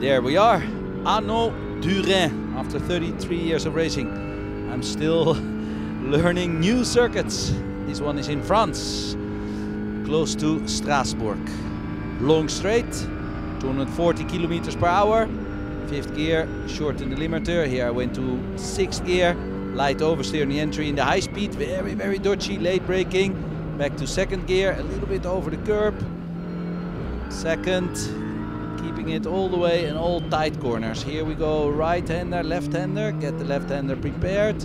There we are, Anneau du Rhin. After 33 years of racing, I'm still learning new circuits. This one is in France, close to Strasbourg. Long straight, 240 kilometers per hour. Fifth gear, short in the limiter. Here I went to sixth gear. Light oversteer in the entry in the high speed. Very, very dodgy, late braking. Back to second gear, a little bit over the curb. Second, keeping it all the way in all tight corners. Here we go, right-hander, left-hander. Get the left-hander prepared.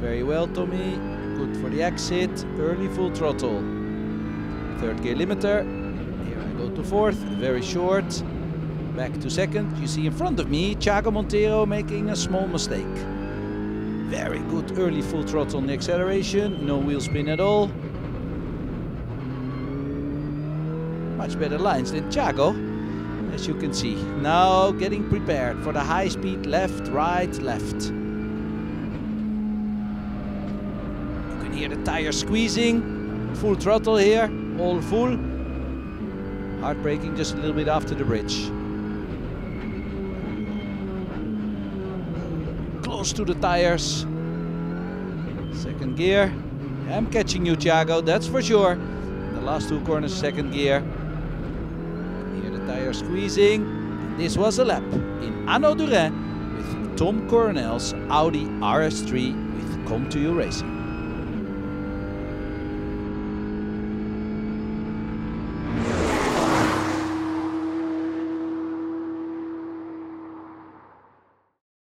Very well, Tommy. Good for the exit. Early full throttle. Third gear limiter. Here I go to fourth, very short. Back to second. You see in front of me, Thiago Monteiro making a small mistake. Very good early full throttle on the acceleration. No wheel spin at all. Much better lines than Thiago, as you can see. Now getting prepared for the high speed left, right, left. You can hear the tire squeezing. Full throttle here, all full. Hard braking just a little bit after the bridge. Close to the tires. Second gear. I'm catching you, Thiago, that's for sure. The last two corners, second gear. Tire squeezing. This was a lap in Anneau du Rhin with Tom Coronel's Audi RS3 with Comtoyou Racing.